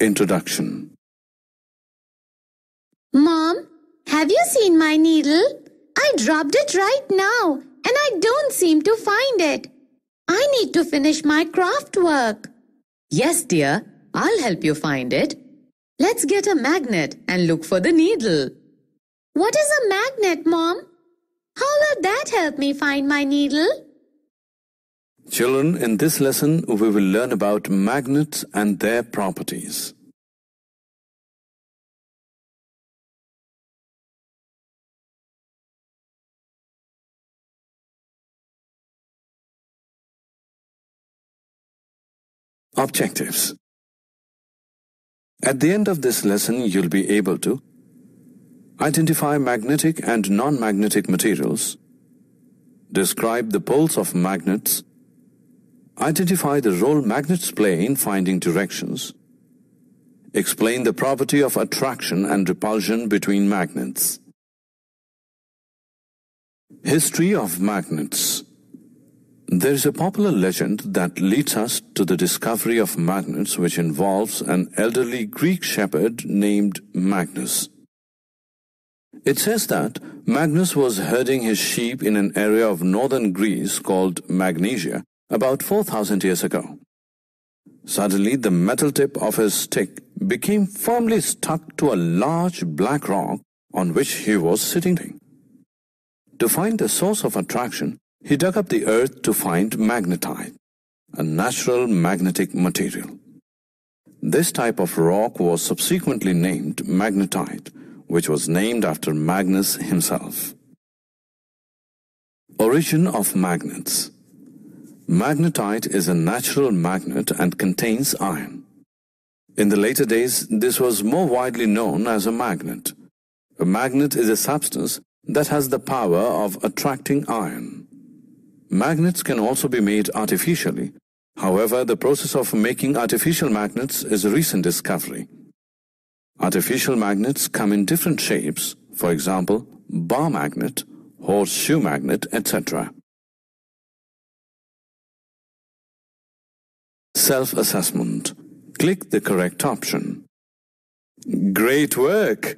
Introduction Mom, have you seen my needle? I dropped it right now and I don't seem to find it. I need to finish my craft work. Yes, dear, I'll help you find it. Let's get a magnet and look for the needle. What is a magnet, Mom? How will that help me find my needle? Children, in this lesson, we will learn about magnets and their properties. Objectives At the end of this lesson, you'll be able to identify magnetic and non-magnetic materials, describe the poles of magnets, identify the role magnets play in finding directions, explain the property of attraction and repulsion between magnets. History of magnets there is a popular legend that leads us to the discovery of magnets which involves an elderly Greek shepherd named Magnus. It says that Magnus was herding his sheep in an area of northern Greece called Magnesia about 4,000 years ago. Suddenly, the metal tip of his stick became firmly stuck to a large black rock on which he was sitting. To find the source of attraction, he dug up the earth to find magnetite, a natural magnetic material. This type of rock was subsequently named magnetite, which was named after Magnus himself. Origin of magnets Magnetite is a natural magnet and contains iron. In the later days, this was more widely known as a magnet. A magnet is a substance that has the power of attracting iron. Magnets can also be made artificially. However, the process of making artificial magnets is a recent discovery. Artificial magnets come in different shapes, for example, bar magnet, horseshoe magnet, etc. Self-assessment. Click the correct option. Great work!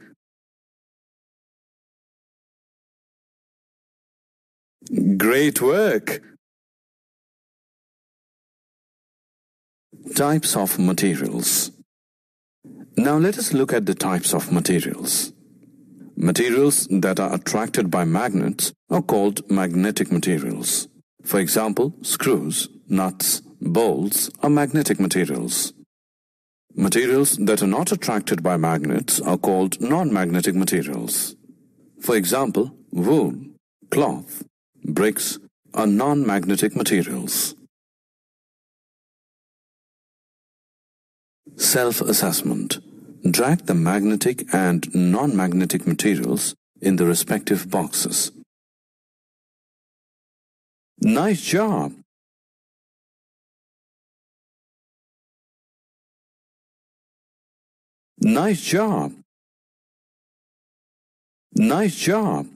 Great work! Types of materials. Now let us look at the types of materials. Materials that are attracted by magnets are called magnetic materials. For example, screws, nuts, bolts are magnetic materials. Materials that are not attracted by magnets are called non-magnetic materials. For example, wool, cloth, bricks are non-magnetic materials. Self-assessment. Drag the magnetic and non-magnetic materials in the respective boxes. Nice job! Nice job! Nice job!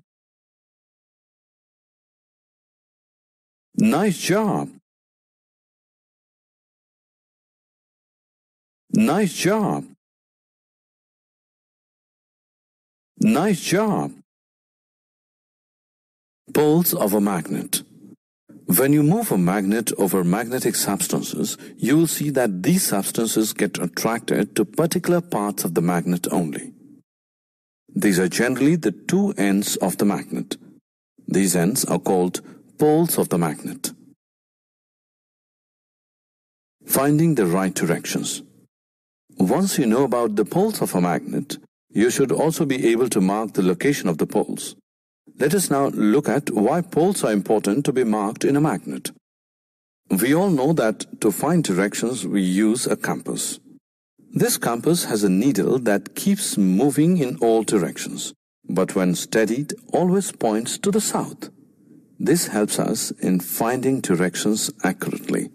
Nice job. Nice job. Nice job. Poles of a magnet. When you move a magnet over magnetic substances, you will see that these substances get attracted to particular parts of the magnet only. These are generally the two ends of the magnet. These ends are called poles of the magnet. Finding the right directions. Once you know about the poles of a magnet, you should also be able to mark the location of the poles. Let us now look at why poles are important to be marked in a magnet. We all know that to find directions we use a compass. This compass has a needle that keeps moving in all directions, but when steadied always points to the south. This helps us in finding directions accurately.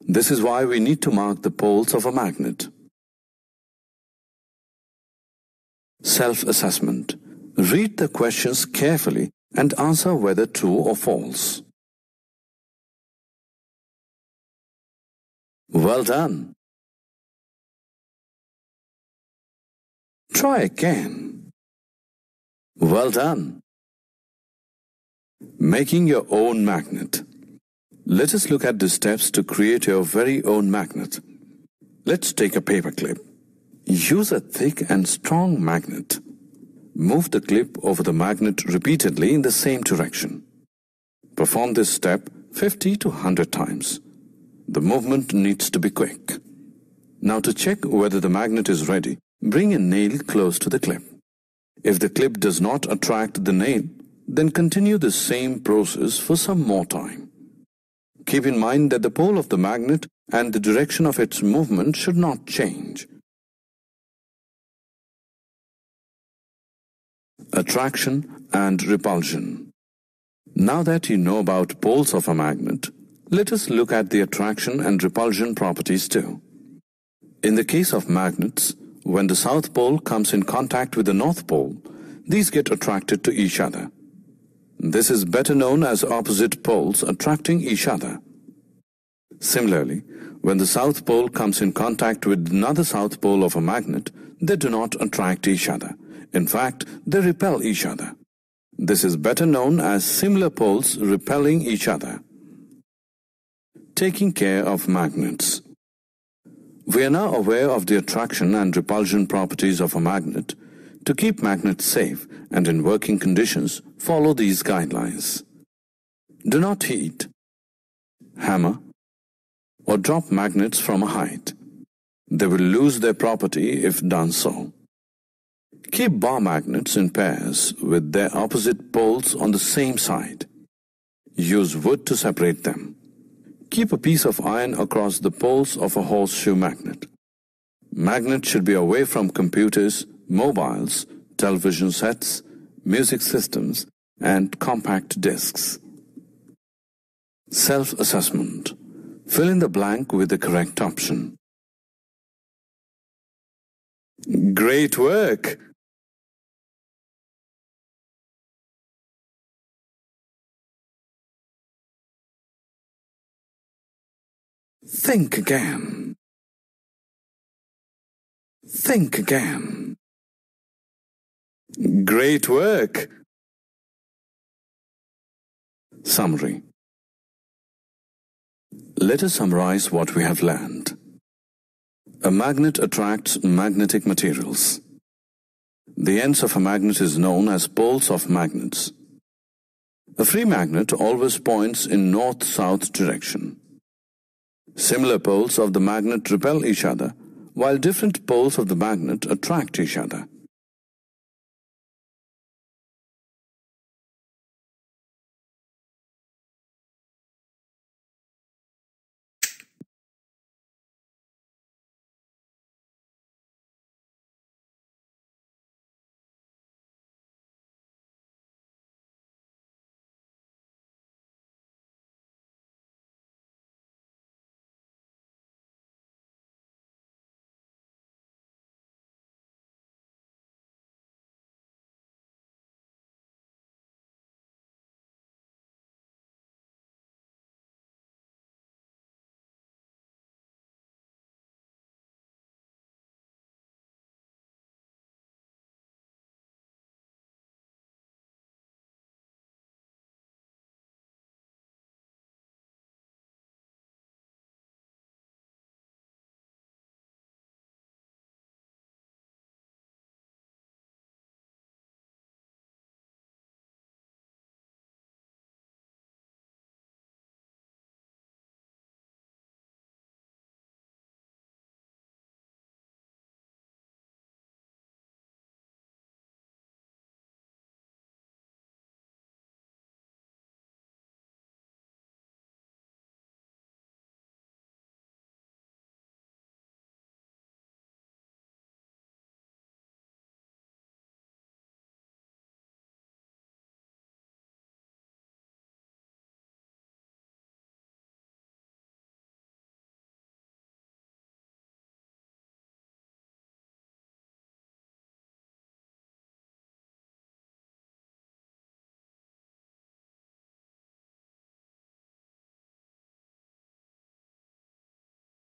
This is why we need to mark the poles of a magnet. Self-assessment. Read the questions carefully and answer whether true or false. Well done. Try again. Well done. Making your own magnet. Let us look at the steps to create your very own magnet. Let's take a paper clip. Use a thick and strong magnet. Move the clip over the magnet repeatedly in the same direction. Perform this step 50 to 100 times. The movement needs to be quick. Now to check whether the magnet is ready, bring a nail close to the clip. If the clip does not attract the nail, then continue the same process for some more time. Keep in mind that the pole of the magnet and the direction of its movement should not change. Attraction and repulsion. Now that you know about poles of a magnet, let us look at the attraction and repulsion properties too. In the case of magnets, when the south pole comes in contact with the north pole, these get attracted to each other. This is better known as opposite poles attracting each other. Similarly, when the south pole comes in contact with another south pole of a magnet, they do not attract each other. In fact, they repel each other. This is better known as similar poles repelling each other. Taking care of magnets. We are now aware of the attraction and repulsion properties of a magnet. To keep magnets safe and in working conditions, follow these guidelines. Do not heat, hammer, or drop magnets from a height. They will lose their property if done so. Keep bar magnets in pairs with their opposite poles on the same side. Use wood to separate them. Keep a piece of iron across the poles of a horseshoe magnet. Magnets should be away from computers, mobiles, television sets, music systems, and compact discs. Self-assessment. Fill in the blank with the correct option. Great work! Think again. Think again. Great work. Summary. Let us summarize what we have learned. A magnet attracts magnetic materials. The ends of a magnet is known as poles of magnets. A free magnet always points in north-south direction. Similar poles of the magnet repel each other, while different poles of the magnet attract each other.